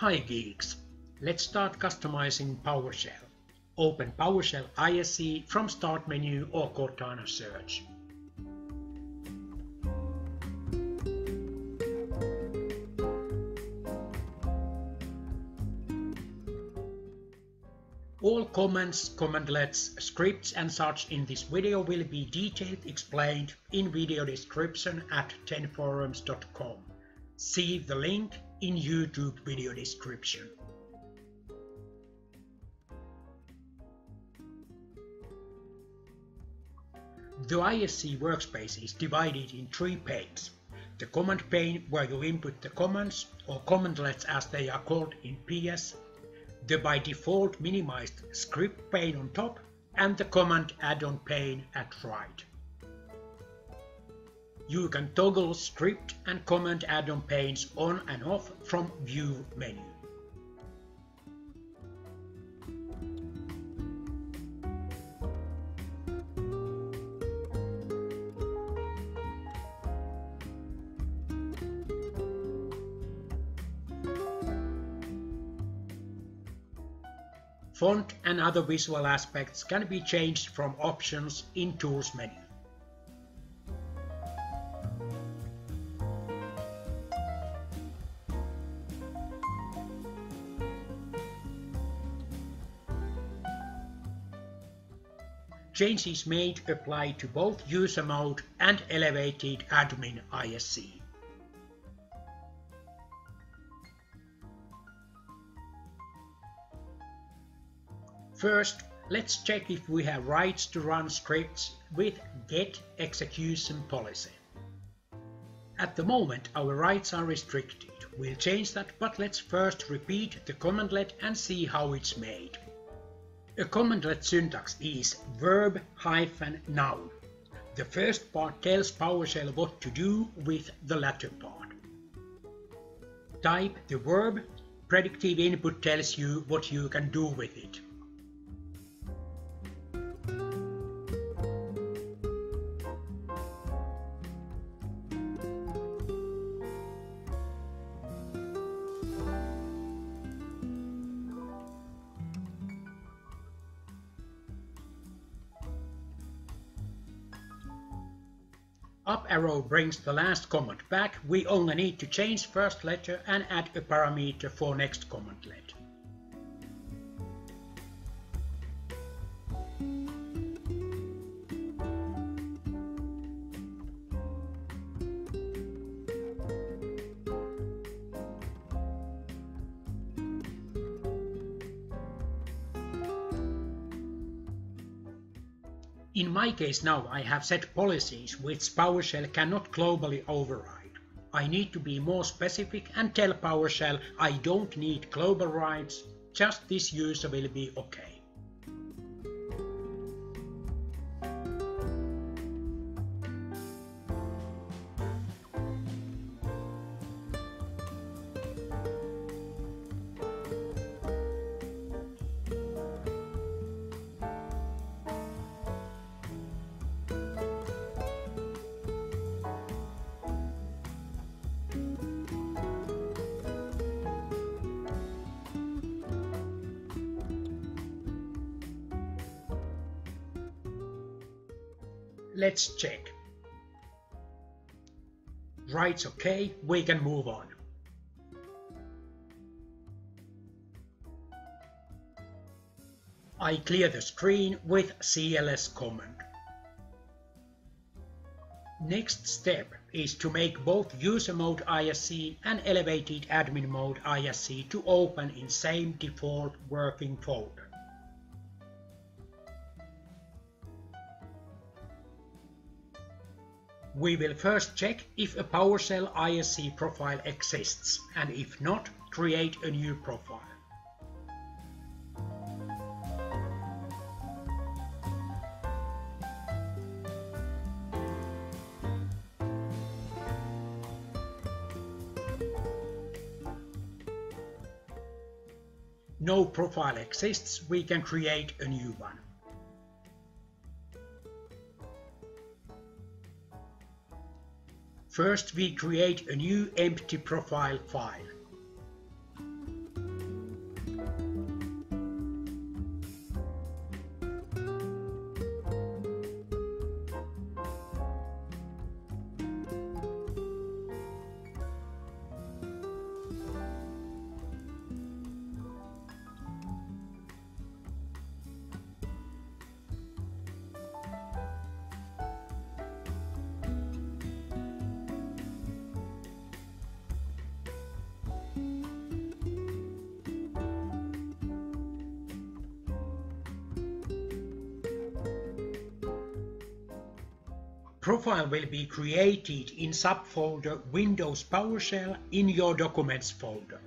Hi geeks! Let's start customizing PowerShell. Open PowerShell ISE from Start menu or Cortana search. All commands, commandlets, scripts and such in this video will be detailed explained in video description at 10forums.com. See the link in YouTube video description. The ISE workspace is divided in three panes. The command pane where you input the commands or commandlets as they are called in PS, the by default minimized script pane on top and the command add-on pane at right. You can toggle script and command add-on panes on and off from View menu. Font and other visual aspects can be changed from Options in Tools menu. Changes made apply to both user mode and elevated admin ISE. First, let's check if we have rights to run scripts with get execution policy. At the moment our rights are restricted. We'll change that, but let's first repeat the commandlet and see how it's made. A commandlet syntax is verb hyphen noun. The first part tells PowerShell what to do with the latter part. Type the verb, predictive input tells you what you can do with it. Up arrow brings the last command back, we only need to change first letter and add a parameter for next commandlet. In my case now I have set policies which PowerShell cannot globally override. I need to be more specific and tell PowerShell I don't need global rights, just this user will be okay. Let's check. Right, okay, we can move on. I clear the screen with CLS command. Next step is to make both user mode ISE and elevated admin mode ISE to open in same default working folder. We will first check if a PowerShell ISE profile exists, and if not, create a new profile. No profile exists, we can create a new one. First we create a new empty profile file. Profile will be created in subfolder Windows PowerShell in your Documents folder.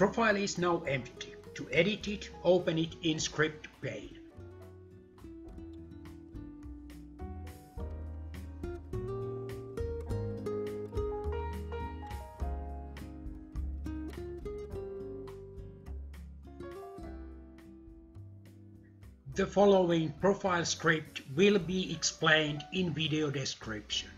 Profile is now empty. To edit it, open it in Script pane. The following profile script will be explained in video description.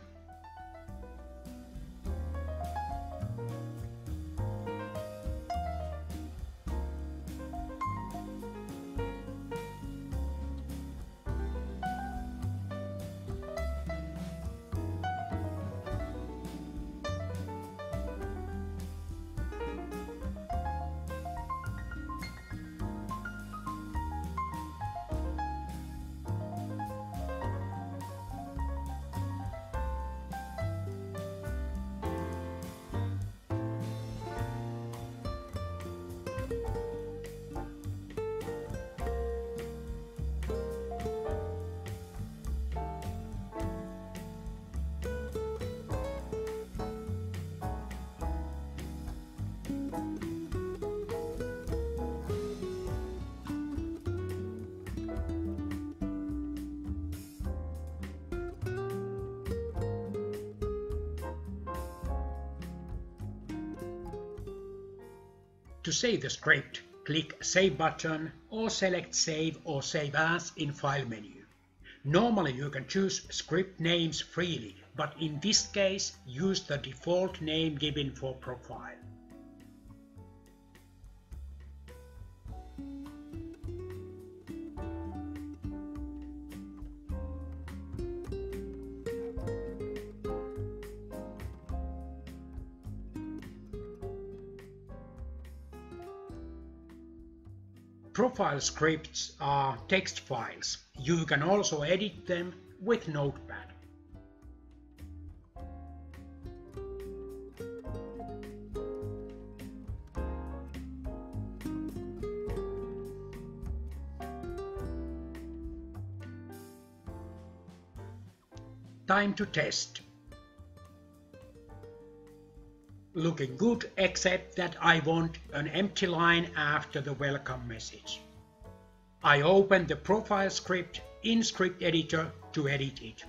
To save the script, click Save button or select Save or Save As in File menu. Normally you can choose script names freely, but in this case use the default name given for profile. Profile scripts are text files. You can also edit them with Notepad. Time to test looking good except that I want an empty line after the welcome message. I open the profile script in script editor to edit it.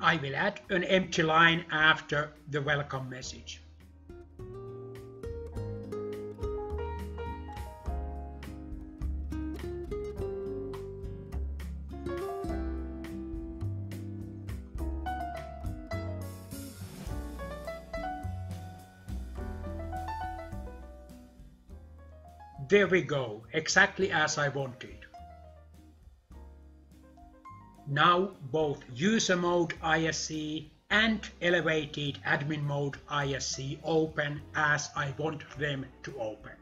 I will add an empty line after the welcome message. There we go, exactly as I wanted. Now both user mode ISE and elevated admin mode ISE open as I want them to open.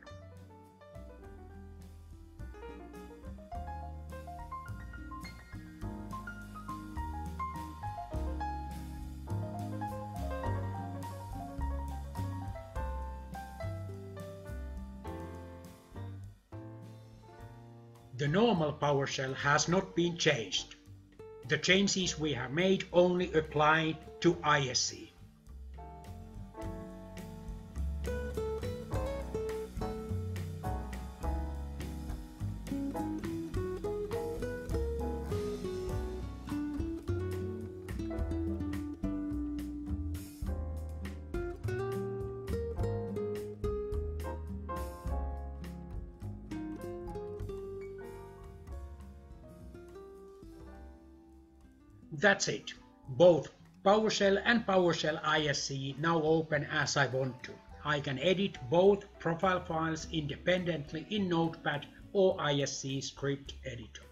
The normal PowerShell has not been changed. The changes we have made only apply to ISE. That's it. Both PowerShell and PowerShell ISE now open as I want to. I can edit both profile files independently in Notepad or ISE script editor.